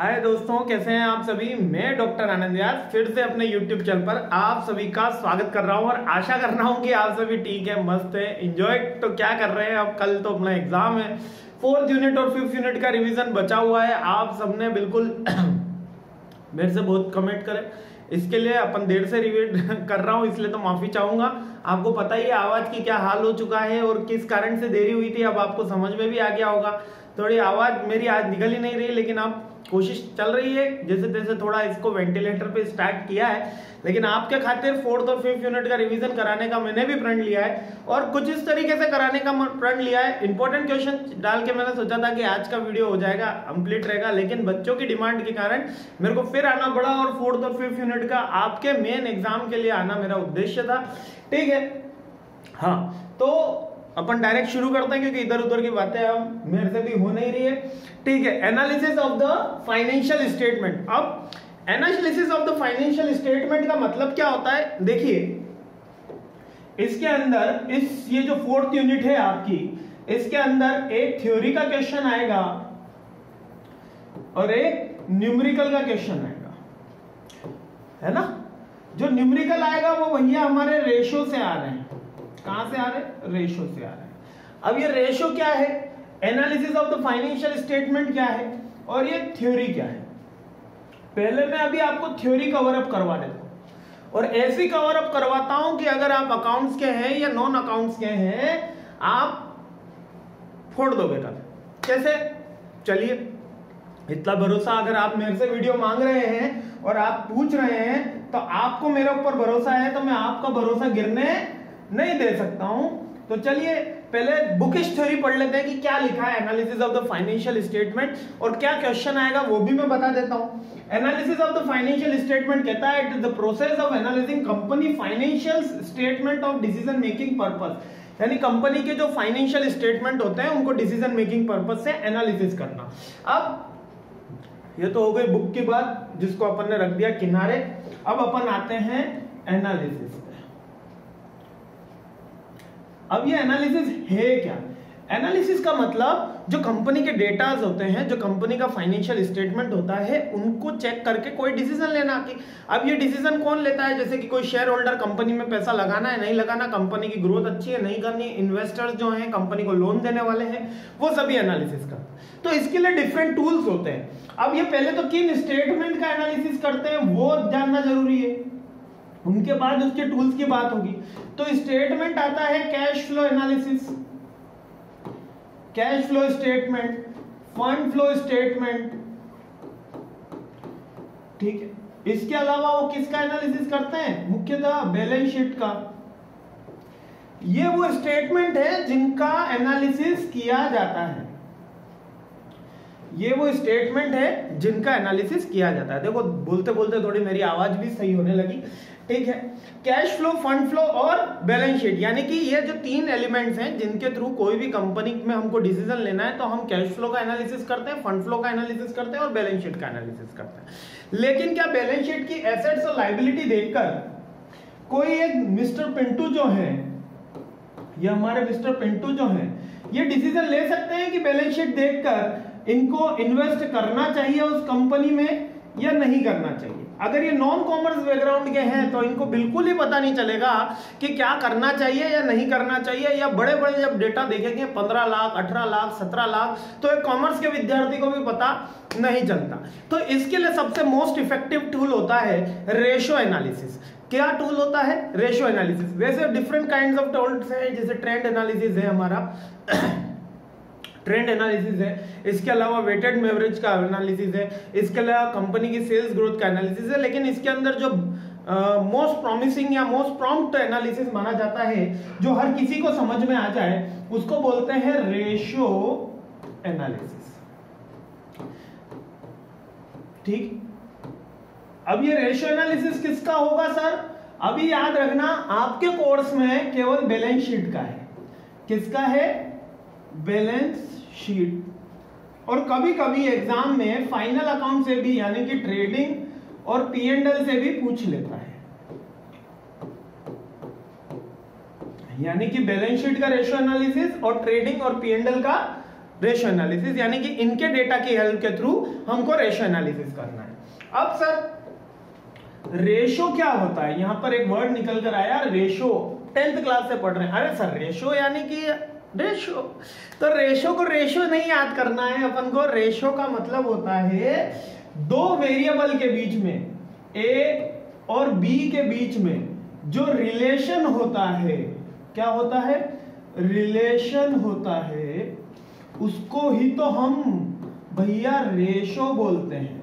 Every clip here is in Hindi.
हाय दोस्तों, कैसे हैं आप सभी? मैं डॉक्टर आनंद यार, फिर से अपने यूट्यूब चैनल पर आप सभी का स्वागत कर रहा हूँ और आशा कर रहा हूँ कि आप सभी ठीक है, मस्त है एंजॉय तो क्या कर रहे हैं अब कल तो अपना एग्ज़ाम है। फोर्थ यूनिट और फिफ्थ यूनिट का रिवीजन बचा हुआ है। आप सबने बिल्कुल मेरे से बहुत कमेंट करें। इसके लिए अपन देर से रिवीट कर रहा हूँ, इसलिए तो माफ़ी चाहूँगा। आपको पता ही है आवाज़ की क्या हाल हो चुका है और किस कारण से देरी हुई थी, अब आपको समझ में भी आ गया होगा। थोड़ी आवाज़ मेरी आज निकल ही नहीं रही, लेकिन आप कोशिश चल रही है जैसे तैसे थोड़ा इसको वेंटिलेटर पे स्टार्ट किया है, लेकिन आपके खातिर फोर्थ और फिफ्थ यूनिट का रिवीजन कराने का मैंने भी प्रण लिया है और कुछ इस तरीके से कराने का प्रण लिया है। इंपॉर्टेंट क्वेश्चन डाल के मैंने सोचा था कि आज का वीडियो हो जाएगा कंप्लीट रहेगा, लेकिन बच्चों की डिमांड के कारण मेरे को फिर आना पड़ा और फोर्थ और फिफ्थ यूनिट का आपके मेन एग्ज़ाम के लिए आना मेरा उद्देश्य था। ठीक है? हाँ तो अपन डायरेक्ट शुरू करते हैं, क्योंकि इधर उधर की बातें हम मेरे से भी हो नहीं रही है। ठीक है analysis of the financial statement अब analysis of the financial statement का मतलब क्या होता है? देखिए, इसके अंदर, इस, ये जो फोर्थ यूनिट है आपकी, इसके अंदर एक थ्योरी का क्वेश्चन आएगा और एक न्यूमेरिकल का क्वेश्चन आएगा। है ना? जो न्यूमेरिकल आएगा, वो भैया हमारे रेशो से आ रहे हैं। कहाँ से आ रहे रेशो से आ रहे हैं। अब ये रेशो क्या है? Analysis of the financial statement क्या है? और ये थ्योरी क्या है? पहले मैं अभी आपको थ्योरी कवर अप करवा देता हूँ। और ऐसी कवर अप करवाता हूँ कि अगर आप अकाउंट्स के हैं या नॉन अकाउंट्स के हैं, आप फोड़ दोगे कल कैसे? चलिए। इतना भरोसा अगर आप मेरे से वीडियो मांग रहे हैं और आप पूछ रहे हैं तो आपको मेरे ऊपर भरोसा है तो मैं आपका भरोसा गिरने नहीं दे सकता हूँ। तो चलिए, पहले बुकिश थ्योरी पढ़ लेते हैं कि क्या लिखा है analysis of the financial statement और क्या क्वेश्चन आएगा, वो भी मैं बता देता हूँ। Analysis of the financial statement कहता है it is the process of analysing company financial statement of decision making purpose यानी कंपनी के जो फाइनेंशियल स्टेटमेंट होते हैं, उनको डिसीज़न मेकिंग पर्पस से एनालिसिस करना। अब, ये तो हो गई बुक की बात, जिसको अपन ने रख दिया किनारे। अब अपन आते हैं एनालिसिस अब ये एनालिसिस है क्या? एनालिसिस का मतलब जो कंपनी के डेटाज होते हैं, जो कंपनी का फाइनेंशियल स्टेटमेंट होता है, उनको चेक करके कोई डिसीज़न लेना कि अब ये डिसीज़न कौन लेता है? जैसे कि कोई शेयर होल्डर कंपनी में पैसा लगाना है, नहीं लगाना कंपनी की ग्रोथ अच्छी है, नहीं करनी इन्वेस्टर्स जो हैं कंपनी को लोन देने वाले हैं, वो सभी एनालिसिस का तो इसके लिए डिफरेंट टूल्स होते हैं। अब ये पहले तो किन स्टेटमेंट का एनालिसिस करते हैं, वो जानना ज़रूरी है। उनके बाद उसके टूल्स की बात होगी। तो स्टेटमेंट आता है cash flow analysis cash flow statement fund flow statement ठीक है। इसके अलावा वो किसका एनालिसिस करते हैं? मुख्यतः बैलेंस शीट का। ये वो स्टेटमेंट है जिनका एनालिसिस किया जाता है। ये वो स्टेटमेंट है जिनका एनालिसिस किया जाता है। देखो बोलते बोलते थोड़ी मेरी आवाज़ भी सही होने लगी। ठीक है? कैश फ्लो फंड फ्लो और बैलेंस शीट यानी कि ये जो तीन एलिमेंट्स हैं, जिनके थ्रू कोई भी कंपनी में हमको डिसीज़न लेना है तो हम कैश फ्लो का एनालिसिस करते हैं फंड फ्लो का एनालिसिस करते हैं और बैलेंस शीट का एनालिसिस करते हैं। लेकिन क्या बैलेंस शीट की एसेट्स और लाइबिलिटी देखकर कोई एक मिस्टर पिंटू जो है, ये हमारे मिस्टर पिंटू जो है, ये डिसीज़न ले सकते हैं कि बैलेंस शीट देखकर इनको इन्वेस्ट करना चाहिए उस कंपनी में या नहीं करना चाहिए? अगर ये नॉन कॉमर्स बैकग्राउंड के हैं तो इनको बिल्कुल ही पता नहीं चलेगा कि क्या करना चाहिए या नहीं करना चाहिए। या बड़े बड़े जब डेटा देखेंगे, पंद्रह लाख, अठारह लाख, सत्रह लाख तो एक कॉमर्स के विद्यार्थी को भी पता नहीं चलता। तो इसके लिए सबसे मोस्ट इफ़ेक्टिव टूल होता है रेशो एनालिसिस क्या टूल होता है? रेशो एनालिसिस वैसे डिफरेंट काइंड ऑफ़ टूल्स है, जैसे ट्रेंड एनालिसिस है हमारा। ट्रेंड एनालिसिस है। इसके अलावा वेटेड मेवरेज का एनालिसिस है। इसके अलावा कंपनी की सेल्स ग्रोथ का एनालिसिस है। लेकिन इसके अंदर जो मोस्ट uh, प्रॉमिसिंग या मोस्ट प्रॉम्प्ट एनालिसिस माना जाता है जो हर किसी को समझ में आ जाए उसको बोलते हैं रेशियो एनालिसिस ठीक? अब ये रेशियो एनालिसिस किसका होगा सर अभी याद रखना आपके कोर्स में केवल बैलेंस शीट का है। किसका है? Balance sheet. और कभी कभी एग्ज़ाम में फाइनल अकाउंट से भी, यानी कि ट्रेडिंग और पी एंड एल से भी पूछ लेता है। यानी कि बैलेंस शीट का रेशो एनालिसिस और ट्रेडिंग और पी एंड एल का रेशो एनालिसिस यानी कि इनके डेटा की हेल्प के थ्रू हमको रेशो एनालिसिस करना है। अब सर रेशो क्या होता है? यहाँ पर एक वर्ड निकल कर आया रेशो टेंथ क्लास से पढ़ रहे हैं। अरे सर रेशो यानी कि रेशो। तो रेशो को रेशो नहीं याद करना है, अपन को रेशो का मतलब होता है दो वेरिएबल के बीच में ए और बी के बीच में जो रिलेशन होता है। क्या होता है? रिलेशन होता है। उसको ही तो हम भैया रेशो बोलते हैं।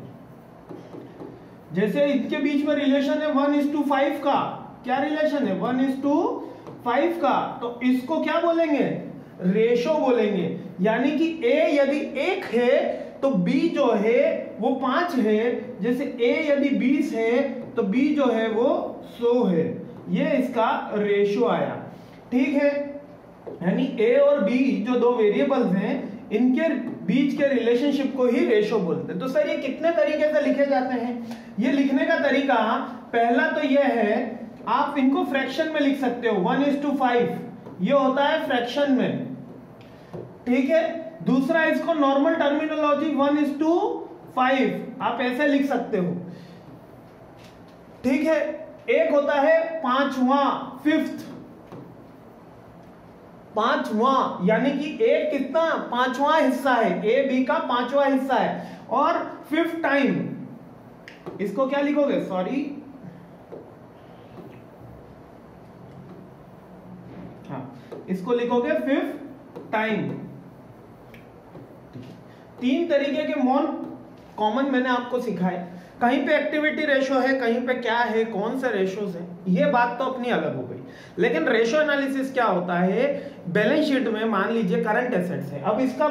जैसे इसके बीच में रिलेशन है वन इज़ टू फाइव का। क्या रिलेशन है? वन इज़ टू फाइव का। तो इसको क्या बोलेंगे? रेशो बोलेंगे। यानी कि ए यदि एक है तो बी जो है, वो पाँच है। जैसे ए यदि बीस है तो बी जो है, वो सौ है। ये इसका रेशो आया। ठीक है? यानी ए और बी जो दो वेरिएबल्स हैं, इनके बीच के रिलेशनशिप को ही रेशो बोलते हैं। तो सर, ये कितने तरीके से लिखे जाते हैं? ये लिखने का तरीका पहला तो ये है, आप इनको फ्रैक्शन में लिख सकते हो। वन इज़ टू फाइव ये होता है फ्रैक्शन में। ठीक है? दूसरा इसको normal terminology one is to five आप ऐसे लिख सकते हो। ठीक है? एक होता है पांचवा फिफ्थ पांचवा, यानी कि एक कितना? पांचवा हिस्सा है। ए बी का पांचवा हिस्सा है। और फिफ्थ टाइम इसको क्या लिखोगे? सॉरी हाँ इसको लिखोगे फिफ्थ टाइम तीन तरीके के मॉन कॉमन मैंने आपको सिखाए। कहीं पे एक्टिविटी रेशो है, कहीं पे क्या है, कौन से रेशोज है, ये बात तो अपनी अलग हो गई। लेकिन रेशो एनालिसिस क्या होता है? बैलेंस शीट में मान लीजिए करंट एसेट्स है। अब इसका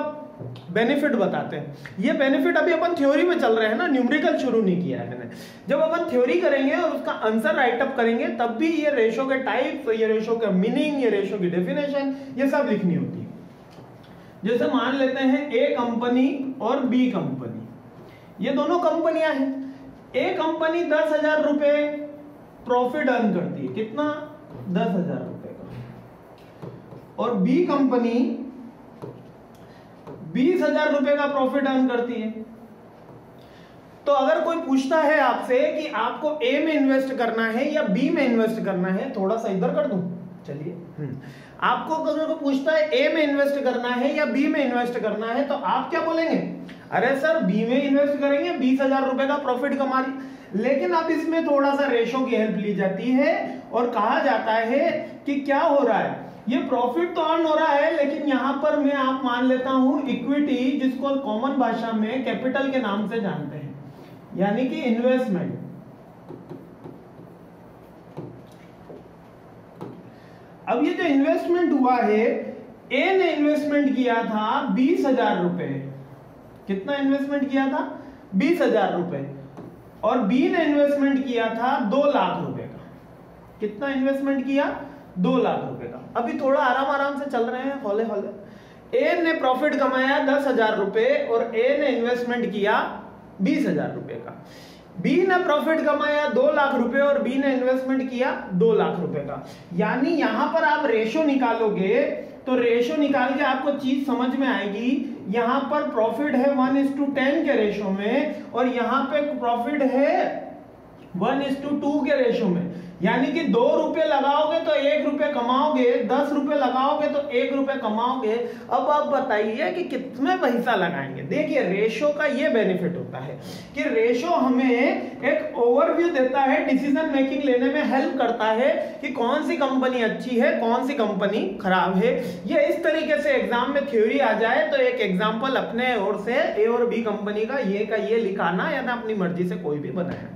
बेनिफिट बताते हैं। ये बेनिफिट अभी अपन थ्योरी में चल रहे हैं ना न्यूमेरिकल शुरू नहीं किया है मैंने। जब अपन थ्योरी करेंगे और उसका आंसर राइट अप करेंगे, तब भी ये रेशो के टाइप ये रेशो का मीनिंग ये रेशो की डेफिनेशन ये सब लिखनी होती है। जैसे मान लेते हैं ए कंपनी और बी कंपनी ये दोनों कंपनियाँ हैं। ए कंपनी दस हज़ार रुपए प्रॉफिट अर्न करती है। कितना? दस हज़ार रुपए का। और बी कंपनी बीस हज़ार रुपए का प्रॉफिट अर्न करती है। तो अगर कोई पूछता है आपसे कि आपको ए में इन्वेस्ट करना है या बी में इन्वेस्ट करना है, थोड़ा सा इधर कर दू। चलिए। हम्म। आपको अगर कोई पूछता है ए में इन्वेस्ट करना है या बी में इन्वेस्ट करना है तो आप क्या बोलेंगे? अरे सर बी में इन्वेस्ट करेंगे, बीस हज़ार रुपए का प्रॉफिट कमा लेकिन अब इसमें थोड़ा सा रेशो की हेल्प ली जाती है और कहा जाता है कि क्या हो रहा है। ये प्रॉफिट तो अर्न हो रहा है, लेकिन यहाँ पर मैं आप मान लेता हूँ इक्विटी जिसको कॉमन भाषा में कैपिटल के नाम से जानते हैं, यानी कि इन्वेस्टमेंट अब ये जो इन्वेस्टमेंट हुआ है ए ने इन्वेस्टमेंट किया था बीस हज़ार रुपए। कितना इन्वेस्टमेंट किया था? बीस हज़ार रुपए। और बी ने इन्वेस्टमेंट किया था दो लाख रुपए का। कितना इन्वेस्टमेंट किया? दो लाख रुपए का। अभी थोड़ा आराम आराम से चल रहे हैं, हौले हौले। ए ने प्रॉफिट कमाया दस हज़ार रुपए और ए ने इन्वेस्टमेंट किया बीस हज़ार रुपए का। बी ने प्रॉफिट कमाया दो लाख रुपए और बी ने इन्वेस्टमेंट किया दो लाख रुपए का। यानी यहाँ पर आप रेशो निकालोगे तो रेशो निकाल के आपको चीज़ समझ में आएगी, यहाँ पर प्रॉफिट है वन इज़ टू टेन के रेशो में और यहाँ पे प्रॉफिट है वन इज़ टू टू के रेशो में। यानी कि दो रुपए लगाओगे तो एक रुपए कमाओगे, दस रुपए लगाओगे तो एक रुपए कमाओगे। अब आप बताइए कि कितने पैसा लगाएँगे? देखिए रेशो का ये बेनिफिट होता है कि रेशो हमें एक ओवरव्यू देता है डिसीज़न मेकिंग लेने में हेल्प करता है कि कौन सी कंपनी अच्छी है, कौन सी कंपनी खराब है। ये इस तरीके से एग्ज़ाम में थ्योरी आ जाए तो एक एग्ज़ाम्पल अपने ओर से ए और बी कंपनी का, ये का, ये लिखाना या ना अपनी मर्ज़ी से कोई भी बनाया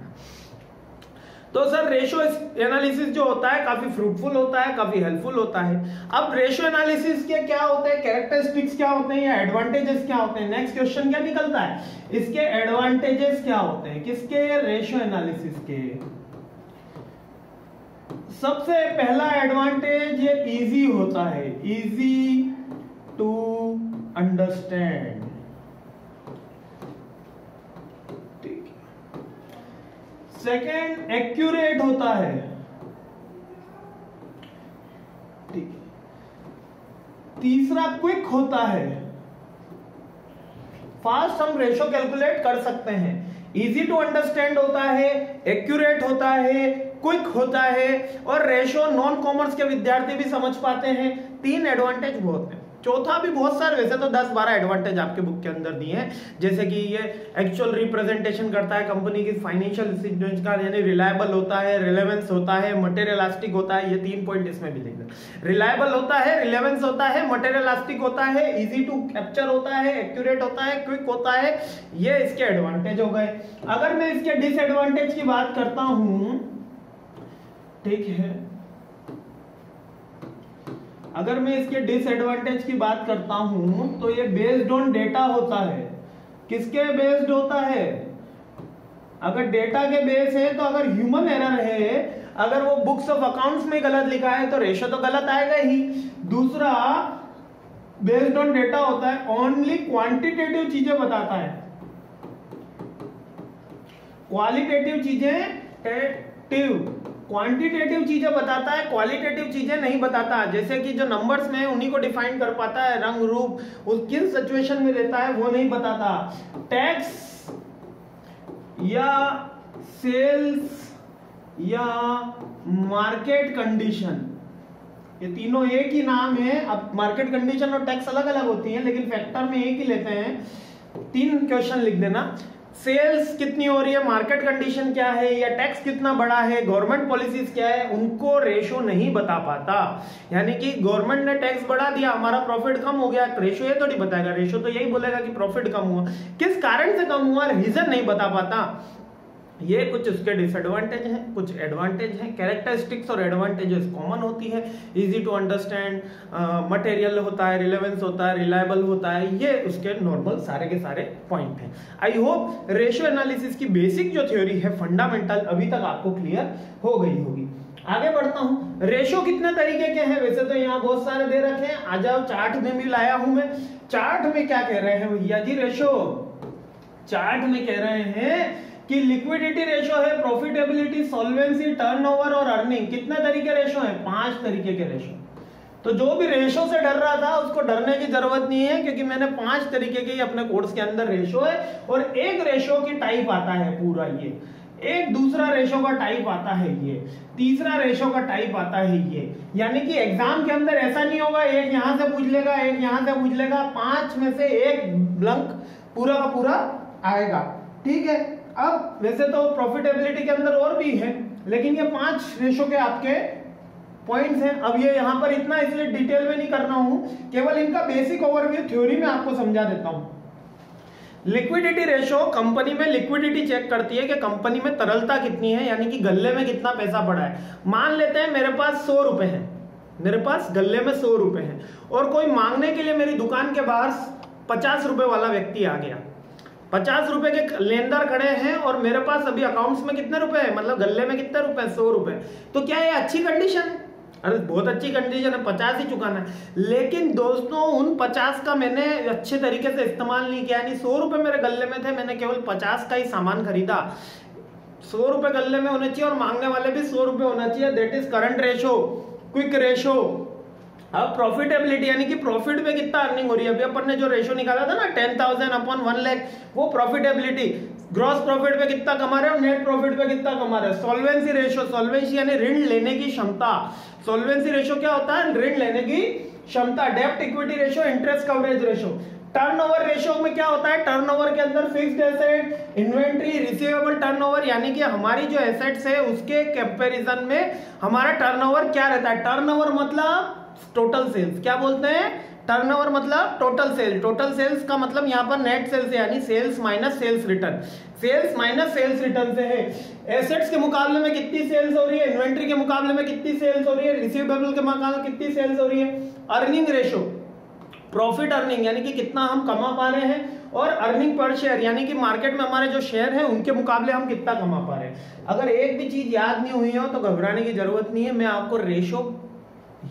तो सर रेशो एनालिसिस जो होता है, काफ़ी फ्रूटफुल होता है, काफ़ी हेल्पफुल होता है। अब रेशो एनालिसिस के क्या होते हैं? कैरेक्टरिस्टिक्स क्या होते हैं? या एडवांटेजेस क्या होते हैं? नेक्स्ट क्वेश्चन क्या निकलता है? इसके एडवांटेजेस क्या होते हैं? किसके? रेशो एनालिसिस के। सबसे पहला एडवांटेज ये इजी होता है। Easy to understand second, accurate होता है। ठीक। तीसरा, क्विक होता है। फास्ट, हम रेशो कैलकुलेट कर सकते हैं। इजी टू अंडरस्टैंड होता है, एक्यूरेट होता है, क्विक होता है, और रेशो नॉन कॉमर्स के विद्यार्थी भी समझ पाते हैं। तीन एडवांटेज बहुत है। चौथा भी बहुत सारे, वैसे तो 10 12 एडवांटेज आपके बुक के अंदर दिए हैं। जैसे कि ये एक्चुअल रिप्रेजेंटेशन करता है कंपनी की फाइनेंशियल का, यानी रिलायबल होता है रिलेवेंस होता है मटेरियलिस्टिक होता है, ये तीन पॉइंट इसमें भी लिख दें रिलायबल होता है रिलेवेंस होता है मटेरियलिस्टिक होता है इजी टू कैप्चर होता है एक्यूरेट होता है क्विक होता है, ये इसके एडवांटेज हो गए। अगर मैं इसके डिसएडवांटेज की बात करता हूँ, ठीक है अगर मैं इसके डिसएडवांटेज की बात करता हूँ तो ये बेस्ड ऑन डेटा होता है। किसके बेस्ड होता है? अगर डेटा के बेस है तो अगर ह्यूमन एरर है, अगर वो बुक्स ऑफ़ अकाउंट्स में गलत लिखा है तो रेशो तो गलत आएगा ही। दूसरा बेस्ड ऑन डेटा होता है ओनली क्वांटिटेटिव चीज़ें बताता है। क्वालिटेटिव चीज़ें क्वांटिटेटिव चीज़ें बताता है क्वालिटेटिव चीज़ें नहीं बताता। जैसे कि जो नंबर्स में उन्हीं को डिफाइन कर पाता है, रंग, रूप, उस किस सिचुएशन में देता है, वो नहीं बताता। टैक्स या सेल्स या मार्केट कंडीशन ये तीनों एक ही नाम है। अब मार्केट कंडीशन और टैक्स अलग अलग होती हैं, लेकिन फैक्टर में एक ही लेते हैं। तीन क्वेश्चन लिख देना। सेल्स कितनी हो रही है, मार्केट कंडीशन क्या है, या टैक्स कितना बड़ा है, गवर्नमेंट पॉलिसीज़ क्या है, उनको रेशो नहीं बता पाता। यानी कि गवर्नमेंट ने टैक्स बढ़ा दिया, हमारा प्रॉफिट कम हो गया, रेशो ये थोड़ी बताएगा, रेशो तो यही बोलेगा कि प्रॉफिट कम हुआ। किस कारण से कम हुआ, रीजन नहीं बता पाता। ये कुछ उसके डिसएडवांटेज हैं, कुछ एडवांटेज हैं। कैरेक्टरिस्टिक्स और एडवांटेजेस कॉमन होती है। इजी टू अंडरस्टैंड मटेरियल होता है रिलेवेंस होता है रिलायबल होता है, ये उसके नॉर्मल सारे के सारे पॉइंट हैं। आई होप रेशियो एनालिसिस की बेसिक जो थ्योरी है फंडामेंटल अभी तक आपको क्लियर हो गई होगी। आगे बढ़ता हूँ। रेशो कितने तरीके के हैं? वैसे तो यहाँ बहुत सारे दे रखे हैं। आ जाओ चार्ट में भी लाया हूँ मैं। चार्ट में क्या कह रहे हैं भैया जी? रेशो चार्ट में कह रहे हैं कि लिक्विडिटी रेशो है प्रॉफिटेबिलिटी सॉल्वेंसी टर्नओवर और अर्निंग कितने तरीके रेशो है? पाँच तरीके के रेशो तो जो भी रेशो से डर रहा था, उसको डरने की ज़रूरत नहीं है, क्योंकि मैंने पाँच तरीके के अपने कोर्स के अंदर रेशो है, और एक रेशो की टाइप आता है पूरा ये। एक दूसरा रेशो का टाइप आता है ये। तीसरा रेशो का टाइप आता है ये। यानी कि एग्ज़ाम के अंदर ऐसा नहीं होगा, एक यहाँ से पूछ लेगा, एक यहाँ से पूछ लेगा, पाँच में से एक ब्लंक पूरा का पूरा आएगा। ठीक है? अब वैसे तो प्रॉफिटेबिलिटी के अंदर और भी है, लेकिन ये पाँच रेशो के आपके पॉइंट्स हैं। अब ये यहाँ पर इतना इसलिए डिटेल में नहीं करना हूँ, केवल इनका बेसिक ओवरव्यू थ्योरी में आपको समझा देता हूँ। लिक्विडिटी रेशो कंपनी में लिक्विडिटी चेक करती है कि कंपनी में तरलता कितनी है, यानी कि गल्ले में कितना पैसा पड़ा है। मान लेते हैं मेरे पास सौ रुपए है, मेरे पास गल्ले में सौ रुपए है, और कोई मांगने के लिए मेरी दुकान के बाहर पचास रुपए वाला व्यक्ति आ गया। पचास रुपए के लेनदार खड़े हैं और मेरे पास अभी अकाउंट्स में कितने रुपए है? मतलब गले में कितने रुपए सौ रुपए तो क्या ये अच्छी कंडीशन है? अरे, बहुत अच्छी कंडीशन है। पचास ही चुकाना है। लेकिन दोस्तों, उन पचास का मैंने अच्छे तरीके से इस्तेमाल नहीं किया। यानी सौ रुपए मेरे गले में थे, मैंने केवल पचास का ही सामान खरीदा। सौ रुपए गले में होने चाहिए और मांगने वाले भी सौ रुपए होना चाहिए। That is current ratio quick ratio अब प्रॉफिटेबिलिटी यानी कि प्रॉफिट में कितना अर्निंग हो रही है? अभी अपन ने जो रेशो निकाला था ना ten thousand upon one lakh वो प्रॉफिटेबिलिटी ग्रॉस प्रॉफिट पे कितना कमा रहे हो नेट प्रॉफिट पे कितना कमा रहे हो? सॉल्वेंसी रेशो सॉल्वेंसी यानी ऋण लेने की क्षमता। सॉल्वेंसी रेशो क्या होता है? ऋण लेने की क्षमता। डेप्ट equity ratio interest coverage ratio turnover ratio में क्या होता है? टर्नओवर के अंदर fixed asset inventory receivable turnover यानी कि हमारी जो एसेट्स है, उसके कंपैरिजन में हमारा टर्नओवर क्या रहता है? टर्नओवर मतलब टोटल सेल्स क्या बोलते हैं? टर्नओवर मतलब टोटल सेल्स टोटल सेल्स का मतलब यहाँ पर नेट सेल्स यानी sales minus sales return sales minus sales return से है। एसेट्स के मुकाबले में कितनी सेल्स हो रही है? इन्वेंट्री के मुकाबले में कितनी सेल्स हो रही है? रिसीवेबल के मुकाबले कितनी सेल्स हो रही है? अर्निंग रेशो प्रॉफिट अर्निंग यानी कि कितना हम कमा पा रहे हैं और अर्निंग पर शेयर यानी कि मार्केट में हमारे जो शेयर है, उनके मुकाबले हम कितना कमा पा रहे हैं। अगर एक भी चीज़ याद नहीं हुई हो तो घबराने की ज़रूरत नहीं है। मैं आपको रेशो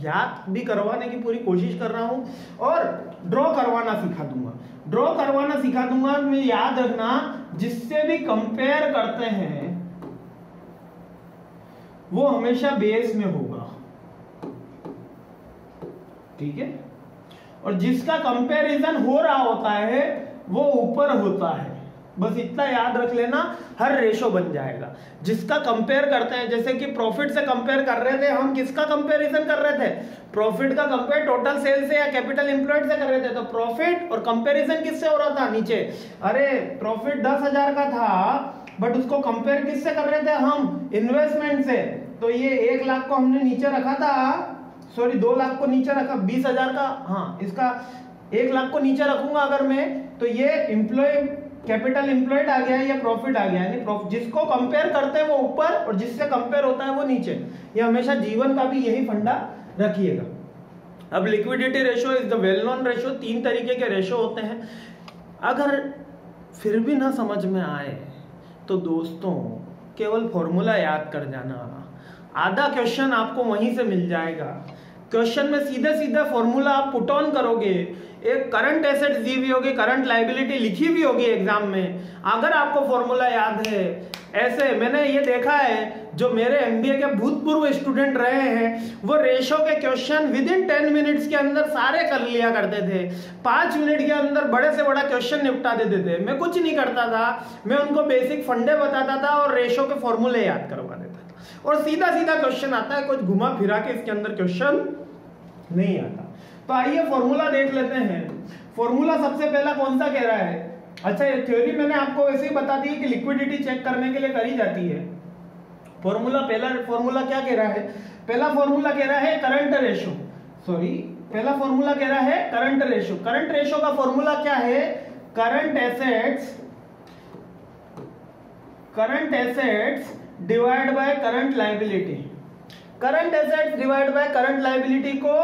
याद भी करवाने की पूरी कोशिश कर रहा हूँ और ड्रॉ करवाना सिखा दूँगा। ड्रॉ करवाना सिखा दूँगा मैं याद रखना, जिससे भी कंपेयर करते हैं, वो हमेशा बेस में होगा। ठीक है? और जिसका कंपैरिजन हो रहा होता है, वो ऊपर होता है। बस इतना याद रख लेना, हर रेशो बन जाएगा। जिसका कंपेयर करते हैं, जैसे कि प्रॉफिट से कंपेयर कर रहे थे, हम किसका कंपेरिजन कर रहे थे? प्रॉफिट का कंपेयर टोटल सेल से या कैपिटल एम्प्लॉयड से कर रहे थे तो प्रॉफिट और कंपेरिजन किससे हो रहा था? नीचे। अरे प्रॉफिट दस का था बट उसको कंपेयर किससे कर रहे थे? हम इन्वेस्टमेंट से। तो ये एक लाख को हमने नीचे रखा था। सॉरी दो लाख को नीचे रखा, बीस हज़ार का। हाँ इसका एक लाख को नीचे रखूँगा अगर मैं तो ये एम्प्लॉय कैपिटल एम्प्लॉयड आ गया या प्रॉफिट आ गया यानी जिसको कंपेयर करते हैं वो ऊपर और जिससे कंपेयर होता है वो नीचे। ये हमेशा जीवन का भी यही फंडा रखिएगा। अब liquidity ratio is the well known ratio तीन तरीके के रेशो होते हैं। अगर फिर भी ना समझ में आए तो दोस्तों, केवल फॉर्मूला याद कर जाना। आधा क्वेश्चन आपको वहीं से मिल जाएगा। क्वेश्चन में सीधे सीधे फॉर्मूला आप पुट ऑन करोगे। एक करंट एसेट दी हुई होगी करंट लाइबिलिटी लिखी हुई होगी एग्ज़ाम में। अगर आपको फॉर्मूला याद है, ऐसे मैंने ये देखा है, जो मेरे एमबीए के भूतपूर्व स्टूडेंट रहे हैं, वो रेशो के question with in ten minutes के अंदर सारे कर लिया करते थे। पाँच मिनट के अंदर बड़े से बड़ा क्वेश्चन निपटा देते थे। मैं कुछ नहीं करता था। मैं उनको बेसिक फंडे बताता था और रेशो के फॉर्मूले याद करवा देता और सीधा सीधा क्वेश्चन आता है, कुछ घुमा फिरा के इसके अंदर क्वेश्चन नहीं आता। तो आइए फॉर्मूला देख लेते हैं। फॉर्मूला सबसे पहला कौन सा कह रहा है? अच्छा ये थ्योरी मैंने आपको वैसे ही बता दी कि लिक्विडिटी चेक करने के लिए करी जाती है। फॉर्मूला पहला फॉर्मूला क्या कह रहा है? पहला फॉर्मूला कह रहा है करंट रेशो सॉरी पहला फॉर्मूला कह रहा है करंट रेशो करंट रेशो का फॉर्मूला क्या है? Current assets current assets divide by current liability current assets divide by current liability को,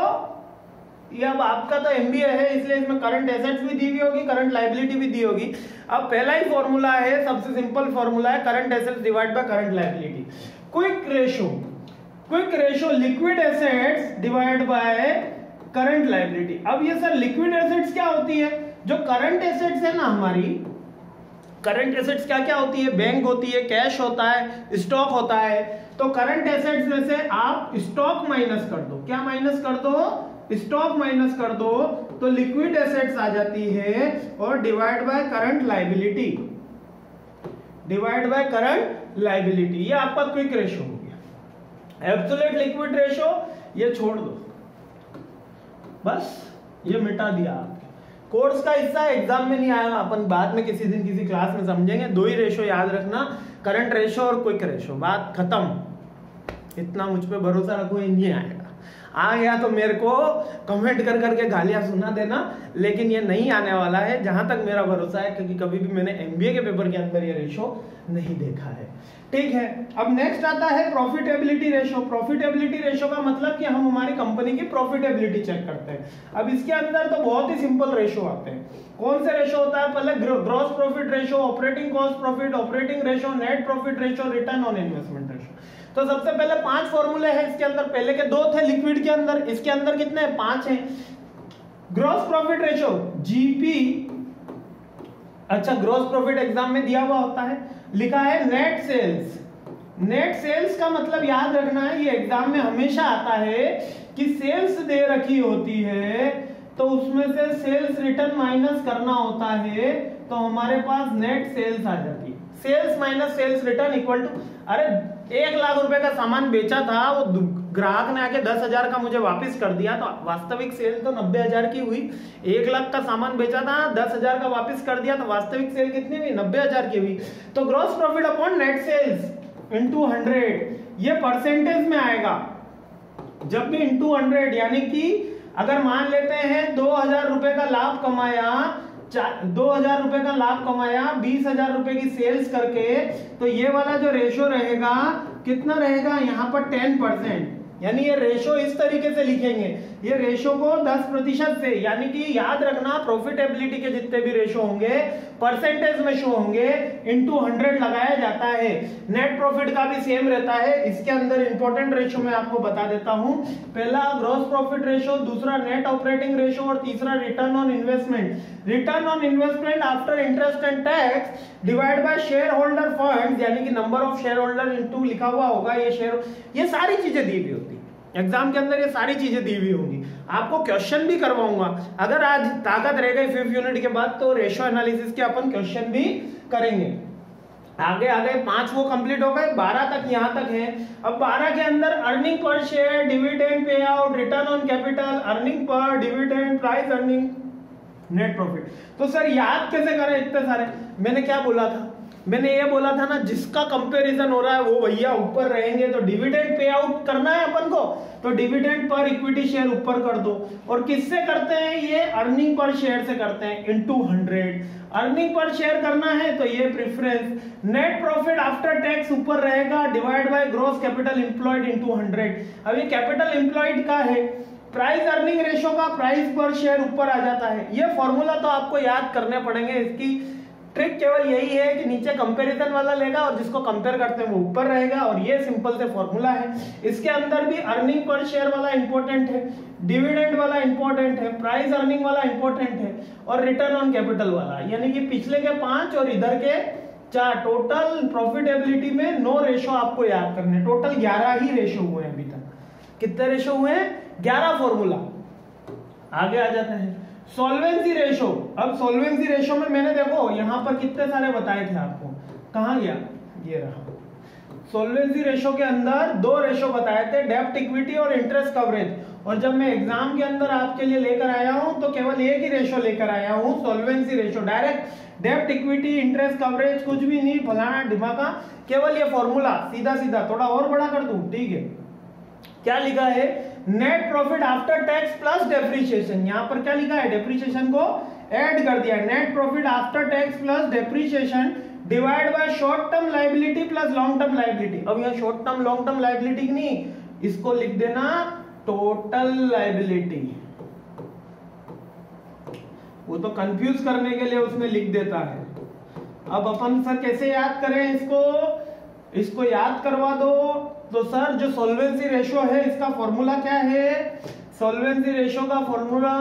ये अब आपका तो एमबीए है, इसलिए इसमें करंट एसेट्स भी दी हुई होगी करंट लाइबिलिटी भी दी होगी। अब पहला ही फॉर्मूला है, सबसे सिंपल फॉर्मूला है current assets divide by current liability quick ratio quick ratio liquid assets divide by current liability अब ये सर लिक्विड एसेट्स क्या होती है? जो करंट एसेट्स है ना हमारी करंट एसेट्स क्या क्या होती है? बैंक होती है कैश होता है स्टॉक होता है। तो करंट एसेट्स में से आप स्टॉक माइनस कर दो। क्या माइनस कर दो? स्टॉक माइनस कर दो। तो लिक्विड एसेट्स आ जाती है और divide by current liability divide by current liability ये आपका क्विक रेशो हो गया। एब्सोलेट लिक्विड रेशो ये छोड़ दो। बस, ये मिटा दिया आपने कोर्स का हिस्सा एग्ज़ाम में नहीं आया, अपन बाद में किसी दिन किसी क्लास में समझेंगे। दो ही रेशो याद रखना करंट रेशो और क्विक रेशो। बात खत्म। इतना मुझ पर भरोसा रखो इंडिया आ गया तो मेरे को कमेंट कर करके गालियाँ सुना देना, लेकिन ये नहीं आने वाला है, जहाँ तक मेरा भरोसा है, क्योंकि कभी भी मैंने एमबीए के पेपर के अंदर ये रेशो नहीं देखा है। ठीक है, अब नेक्स्ट आता है प्रॉफिटेबिलिटी रेशो प्रॉफिटेबिलिटी रेशो का मतलब कि हम हमारी कंपनी की प्रॉफिटेबिलिटी चेक करते हैं। अब इसके अंदर तो बहुत ही सिंपल रेशो आते हैं। कौन से रेशो होता है? पहले gross profit ratio operating cost profit operating ratio net profit ratio return on investment ratio तो सबसे पहले पाँच फॉर्मूले हैं इसके अंदर। पहले के दो थे लिक्विड के अंदर। इसके अंदर कितने हैं? पाँच हैं। ग्रॉस प्रॉफिट रेशो जीपी अच्छा ग्रॉस प्रॉफिट एग्ज़ाम में दिया हुआ होता है। लिखा है नेट सेल्स नेट सेल्स का मतलब याद रखना है, ये एग्ज़ाम में हमेशा आता है कि सेल्स दे रखी होती है तो उसमें से सेल्स रिटर्न माइनस करना होता है तो हमारे पास नेट सेल्स आ जाती है। Sales minus sales return equal to अरे एक लाख रुपए का सामान बेचा था, वो ग्राहक ने आके दस हज़ार का मुझे वापस कर दिया तो वास्तविक सेल तो नब्बे हज़ार की हुई। एक लाख का सामान बेचा था, दस हज़ार का वापस कर दिया तो वास्तविक सेल कितनी हुई? नब्बे हज़ार की हुई। तो gross profit upon net sales into hundred ये परसेंटेज में आएगा। जब भी इंटू हंड्रेड यानी कि अगर मान लेते हैं दो हज़ार रुपए का लाभ कमाया दो हज़ार रुपए का लाभ कमाया, बीस हज़ार रुपए की सेल्स करके तो ये वाला जो रेशो रहेगा, कितना रहेगा? यहाँ पर टेन परसेंट यानी ये रेशो इस तरीके से लिखेंगे। ये रेशो को 10 प्रतिशत से, यानी कि याद रखना प्रॉफिटेबिलिटी के जितने भी रेशो होंगे परसेंटेज में शो होंगे इनटू 100 लगाया जाता है। नेट प्रॉफिट का भी सेम रहता है। इसके अंदर इंपॉर्टेंट रेशो मैं आपको बता देता हूँ। पहला ग्रॉस प्रॉफिट रेशो दूसरा नेट ऑपरेटिंग रेशो और तीसरा return on investment return on investment after interest and tax divide by shareholder fund यानी कि number of share holder into लिखा हुआ होगा ये शेयर ये सारी चीज़ें दी हुई होती एग्ज़ाम के अंदर ये सारी चीज़ें दी हुई होंगी। आपको क्वेश्चन भी करवाऊँगा। अगर आज ताकत रह गई फिफ्थ यूनिट के बाद तो रेशो एनालिसिस के अपन क्वेश्चन भी करेंगे। आगे आगे, पाँच वो कंप्लीट हो गए। बारह तक यहाँ तक है। अब बारह के अंदर earning per share dividend payout return on capital earning per dividend price earning net profit तो सर याद कैसे करें इतने सारे? मैंने क्या बोला था? मैंने ये बोला था ना, जिसका कंपैरिजन हो रहा है, वो भैया ऊपर रहेंगे तो डिविडेंड पे आउट करना है अपन को? तो डिविडेंड पर इक्विटी शेयर ऊपर कर दो। और किससे करते हैं ये? अर्निंग पर शेयर से करते हैं into hundred earning per share करना है तो ये preference net profit after tax ऊपर रहेगा divide by gross capital employed into hundred ये कैपिटल इंप्लॉयड का है। प्राइस अर्निंग रेशो का प्राइस पर शेयर ऊपर आ जाता है। ये फॉर्मूला तो आपको याद करने पड़ेंगे इसकी। ट्रिक केवल यही है कि नीचे कंपैरिजन वाला लेगा और जिसको कंपेयर करते हैं वो ऊपर रहेगा और ये सिंपल से फॉर्मूला है। इसके अंदर भी अर्निंग पर शेयर वाला इंपॉर्टेंट है डिविडेंड वाला इंपॉर्टेंट है प्राइस अर्निंग वाला इंपॉर्टेंट है और रिटर्न ऑन कैपिटल वाला। यानी कि पिछले के पाँच और इधर के चार टोटल प्रॉफिटेबिलिटी में नो रेशो आपको याद करने टोटल ग्यारह ही रेशो हुए हैं अभी तक। कितने रेशो हुए हैं? ग्यारह फॉर्मूला आगे आ जाते हैं। सॉल्वेंसी रेशो अब सॉल्वेंसी रेशो में मैंने देखो, यहाँ पर कितने सारे बताए थे आपको। कहा गया? ये रहा। सोल्वेंसी रेशो के अंदर दो रेशो बताए थे डेप्ट इक्विटी और इंटरेस्ट कवरेज और जब मैं एग्ज़ाम के अंदर आपके लिए लेकर आया हूँ तो केवल एक ही रेशो लेकर आया हूँ सोलवेंसी रेशो डायरेक्ट डेप्ट इक्विटी इंटरेस्ट कवरेज कुछ भी नहीं, फलाना दिमागा। केवल ये फॉर्मूला सीधा सीधा थोड़ा और बड़ा कर दू, ठीक है? क्या लिखा है? Net profit after tax plus depreciation यहाँ पर क्या लिखा है? डेप्रीशिएशन को ऐड कर दिया net profit after tax plus depreciation divide by short term liability plus long term liability अब यहाँ short term long term liability नहीं, इसको लिख देना टोटल लाइबिलिटी वो तो कंफ्यूज करने के लिए उसमें लिख देता है। अब अपन सर कैसे याद करें इसको? इसको याद करवा दो। तो सर, जो सोलवेंसी रेशियो है, इसका फॉर्मूला क्या है? सोलवेंसी रेशियो का फॉर्मूला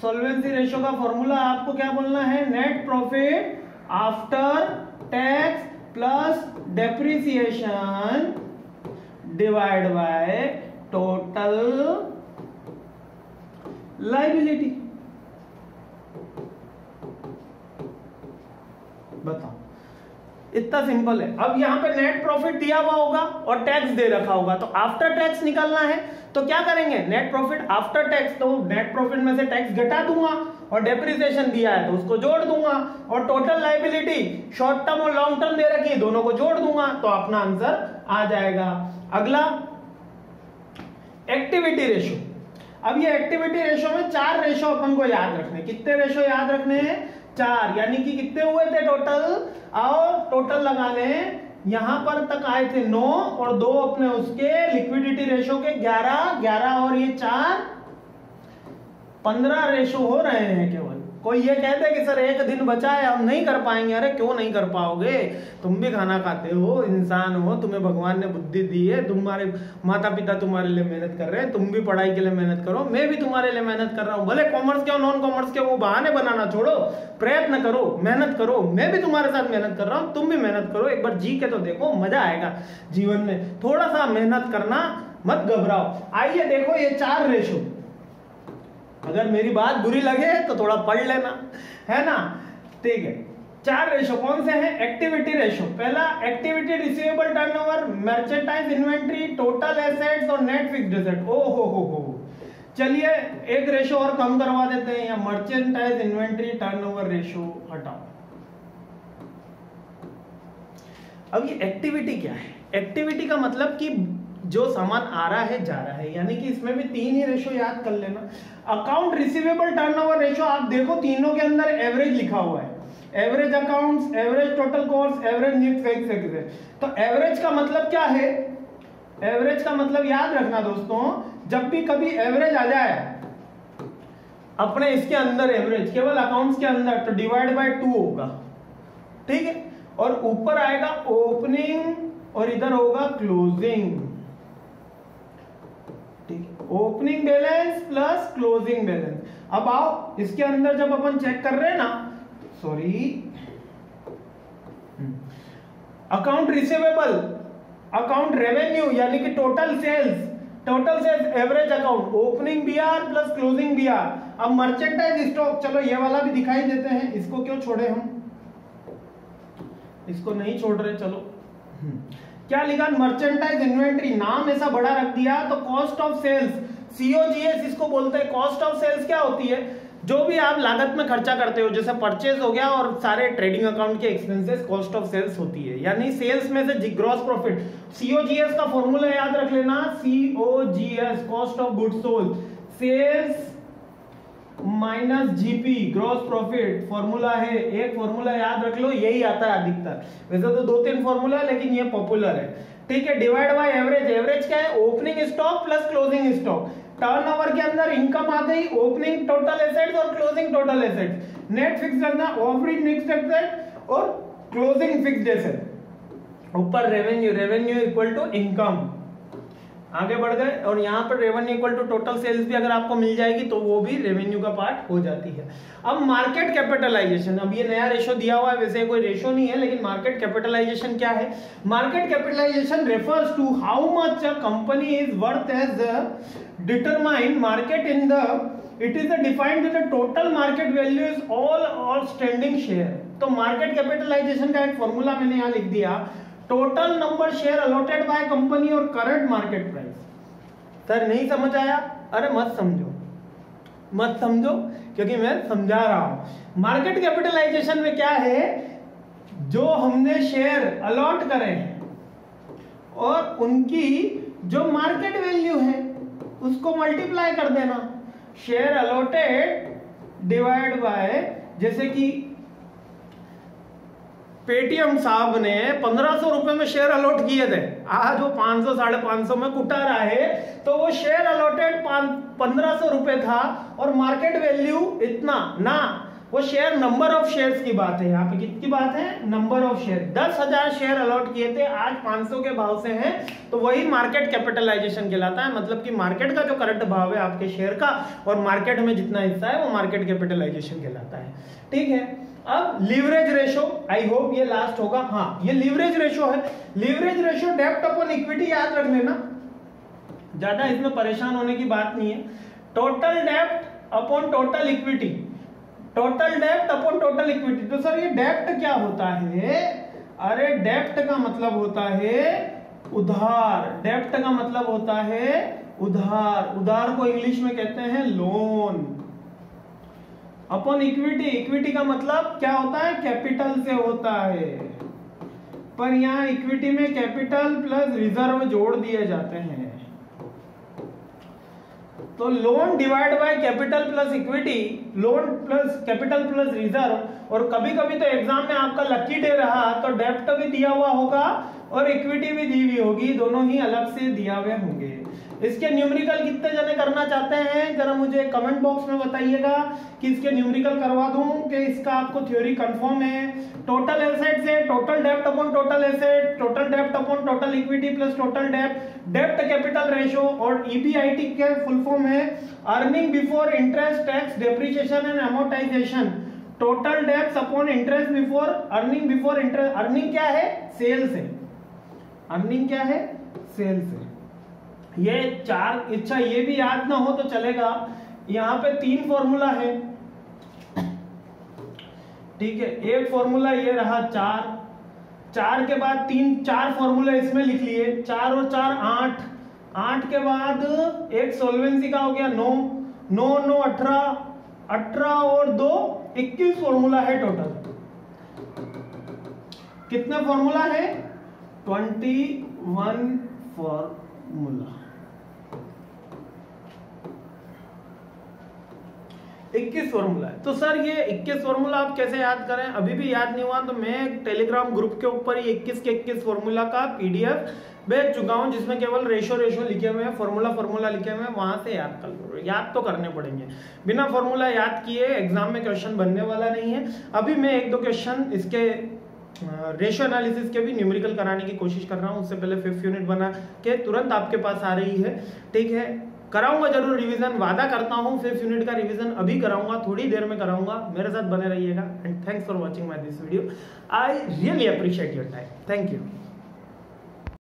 सोलवेंसी रेशियो का फॉर्मूला आपको क्या बोलना है? Net profit after tax plus depreciation divide by total liability इतना सिंपल है। अब यहाँ पे नेट प्रॉफिट दिया हुआ होगा और टैक्स दे रखा होगा। तो आफ्टर टैक्स निकलना है तो क्या करेंगे? नेट प्रॉफिट आफ्टर टैक्स तो नेट प्रॉफिट में से टैक्स घटा दूँगा और डेप्रिसिएशन दिया है तो उसको जोड़ दूँगा और टोटल लाइबिलिटी शॉर्ट टर्म और लॉन्ग टर्म दे रखी है, दोनों को जोड़ दूँगा तो अपना आंसर आ जाएगा। अगला एक्टिविटी रेशो अब ये एक्टिविटी रेशो में चार रेशो अपन को याद रखने कितने रेशो याद रखने हैं? चार, यानी कि कितने हुए थे टोटल और टोटल लगा लें यहाँ पर तक आए थे नौ और दो अपने उसके लिक्विडिटी रेशो के ग्यारह ग्यारह और ये चार। पंद्रह रेशो हो रहे हैं केवल। कोई ये कहते कि सर, एक दिन बचा है, हम नहीं कर पाएँगे। अरे, क्यों नहीं कर पाओगे? तुम भी खाना खाते हो, इंसान हो, तुम्हें भगवान ने बुद्धि दी है। तुम्हारे माता पिता तुम्हारे लिए मेहनत कर रहे हैं, तुम भी पढ़ाई के लिए मेहनत करो, मैं भी तुम्हारे लिए मेहनत कर रहा हूँ। भले कॉमर्स के नॉन कॉमर्स के वो बहाने बनाना छोड़ो, प्रयत्न करो, मेहनत करो, मैं भी तुम्हारे साथ मेहनत कर रहा हूँ, तुम भी मेहनत करो, एक बार जी के तो देखो, मज़ा आएगा जीवन में। थोड़ा सा मेहनत करना, मत घबराओ। आइए देखो, ये चार रेशो अगर मेरी बात बुरी लगे तो थोड़ा पढ़ लेना। है ना? ठीक है। चार रेशो कौन से हैं? एक्टिविटी रेशो पहला activity receivable turnover merchandise inventory total assets और नेट फिक्स्ड एसेट ओ, हो हो हो चलिए, एक रेशो और कम करवा देते हैं। या मर्चेंटाइज इन्वेंट्री टर्नओवर रेशो हटाओ। अब ये एक्टिविटी क्या है? एक्टिविटी का मतलब कि जो सामान आ रहा है, जा रहा है। यानी कि इसमें भी तीन ही रेशो याद कर लेना। अकाउंट रिसीवेबल टर्नओवर रेशो आप देखो तीनों के अंदर एवरेज लिखा हुआ है। Average accounts average total cost average net fix तो एवरेज का मतलब क्या है? एवरेज का मतलब याद रखना दोस्तों, जब भी कभी एवरेज आ जाए, अपने इसके अंदर एवरेज केवल अकाउंट्स के अंदर तो डिवाइड बाय टू होगा। ठीक है? और ऊपर आएगा ओपनिंग और इधर होगा closing opening balance plus closing balance. अब आओ, इसके अंदर जब अपन चेक कर रहे हैं ना, sorry account receivable account revenue यानी कि total sales total sales average account opening B R plus closing B R अब मर्चेंटाइज स्टॉक चलो ये वाला भी दिखाई देते हैं, इसको क्यों छोड़े हम? इसको नहीं छोड़ रहे, चलो। हम्म। क्या लिखा? मर्चेंटाइज इन्वेंट्री नाम ऐसा बड़ा रख दिया तो कॉस्ट ऑफ़ सेल्स सीओजीएस इसको बोलते हैं। कॉस्ट ऑफ़ सेल्स क्या होती है? जो भी आप लागत में खर्चा करते हो, जैसे परचेज हो गया और सारे ट्रेडिंग अकाउंट के एक्सपेंसेस कॉस्ट ऑफ़ सेल्स होती है। यानी सेल्स में से ग्रॉस प्रॉफिट सीओजीएस का फॉर्मूला याद रख लेना। COGS cost of goods sold sales minus GP gross profit formula है, एक फॉर्मूला याद रख लो, यही आता है अधिकतर। वैसे तो दो तीन फॉर्मूला है, लेकिन ये पॉपुलर है। ठीक है डिवाइड बाय एवरेज एवरेज क्या है? Opening stock plus closing stock turnover के अंदर इनकम आ गई ओपनिंग टोटल एसेट्स और closing total assets net fix करना ऑपरेटिंग फिक्स्ड एसेट और क्लोजिंग फिक्स्ड एसेट ऊपर revenue revenue equal to income आगे बढ़ गए और यहाँ पर revenue equal to total sales भी अगर आपको मिल जाएगी तो वो भी रेवेन्यू का पार्ट हो जाती है। अब मार्केट कैपिटलाइजेशन अब ये नया रेशो दिया हुआ है, वैसे कोई रेशो नहीं है, लेकिन मार्केट कैपिटलाइजेशन क्या है? Market capitalization refers to how much a company is worth as determine market in the it is the defined the total market value is all all standing share तो मार्केट कैपिटलाइजेशन का एक फॉर्मूला मैंने यहाँ लिख दिया। Total number share allotted by company और करंट मार्केट प्राइस सर नहीं समझ आया? अरे मत समझो। मत समझो, क्योंकि मैं समझा रहा हूँ। मार्केट कैपिटलाइजेशन में क्या है? जो हमने शेयर अलॉट करे हैं, और उनकी जो मार्केट वैल्यू है, उसको मल्टीप्लाई कर देना। शेयर अलॉटेड डिवाइड बाय जैसे कि पेटीएम साहब ने पंद्रह सौ रुपए में शेयर अलॉट किए थे। आज वो पाँच सौ, साढ़े पाँच सौ में कुटा रहा है। तो वो शेयर अलॉटेड पंद्रह सौ रुपए था और मार्केट वैल्यू इतना। ना, वो शेयर नंबर ऑफ़ शेयर्स की बात है। यहाँ पे कितनी बात है? नंबर ऑफ़ शेयर दस हज़ार शेयर अलॉट किए थे। आज 500 के भाव से हैं। तो वही मार्केट कैपिटलाइजेशन कहलाता है। मतलब कि मार्केट का जो करंट भाव है आपके शेयर का और मार्केट में जितना हिस्सा है, वो मार्केट कैपिटलाइजेशन कहलाता है। ठीक है? अब लीवरेज रेशो आई होप ये लास्ट होगा। हाँ ये लीवरेज रेशो है। लीवरेज रेशो डेप्ट अपॉन इक्विटी याद रख लेना। ज़्यादा इसमें परेशान होने की बात नहीं है। टोटल डेप्ट अपॉन टोटल इक्विटी टोटल डेप्ट अपॉन टोटल इक्विटी तो सर ये डेप्ट क्या होता है? अरे डेप्ट का मतलब होता है उधार। डेप्ट का मतलब होता है उधार। उधार को इंग्लिश में कहते हैं लोन अपॉन इक्विटी इक्विटी का मतलब क्या होता है? कैपिटल से होता है। पर यहाँ इक्विटी में कैपिटल प्लस रिज़र्व जोड़ दिए जाते हैं। तो loan divide by capital plus equity loan plus capital plus reserve और कभी कभी तो एग्ज़ाम में आपका लकी डे रहा तो डेप्ट भी दिया हुआ होगा और इक्विटी भी दी हुई होगी, दोनों ही अलग से दिया हुए होंगे। इसके न्यूमेरिकल कितने जने करना चाहते हैं? जरा मुझे कमेंट बॉक्स में बताइएगा कि इसके न्यूमेरिकल करवा दूँ कि इसका आपको थ्योरी कंफर्म है। टोटल एसेट से टोटल डेप्ट अपॉन टोटल एसेट टोटल डेप्ट upon total equity plus total डेप्ट डेप्ट कैपिटल रेशियो और ईबीआईटी के फुल फॉर्म है। Earning before interest tax depreciation and amortisation total dept upon interest before earning before interest earning क्या है? सेल्स है अर्निंग क्या है? सेल्स है ये चार इच्छा ये भी याद ना हो तो चलेगा। यहाँ पे तीन फॉर्मूला है। ठीक है, एक फॉर्मूला ये रहा चार। चार के बाद तीन, चार फॉर्मूला इसमें लिख लिए। चार और चार, आठ। आठ के बाद एक सोलवेंसी का हो गया नौ। नौ नौ, अठारह। अठारह और दो, इक्कीस फॉर्मूला है टोटल कितना फॉर्मूला है? ट्वेंटी वन फॉर्मूला 21 फॉर्मूला है। तो सर, ये 21 फॉर्मूला आप कैसे याद करें? अभी भी याद नहीं हुआ तो मैं टेलीग्राम ग्रुप के ऊपर ये 21 के 21 फॉर्मूला का पीडीएफ भेज चुका हूँ, जिसमें केवल रेशो रेशो लिखे हुए हैं फॉर्मूला फॉर्मूला लिखे हुए हैं, वहाँ से याद कर लो। याद तो करने पड़ेंगे। बिना फॉर्मूला याद किए एग्ज़ाम में क्वेश्चन बनने वाला नहीं है। अभी मैं एक दो क्वेश्चन इसके रेशो एनालिसिस के भी न्यूमेरिकल कराने की कोशिश कर रहा हूँ। उससे पहले फिफ्थ यूनिट बना के तुरंत आपके पास आ रही है। ठीक है? कराऊँगा ज़रूर रिवीजन वादा करता हूँ फिफ्थ यूनिट का रिवीजन अभी कराऊँगा, थोड़ी देर में कराऊँगा। मेरे साथ बने रहिएगा and thanks for watching my this video I really appreciate your time thank you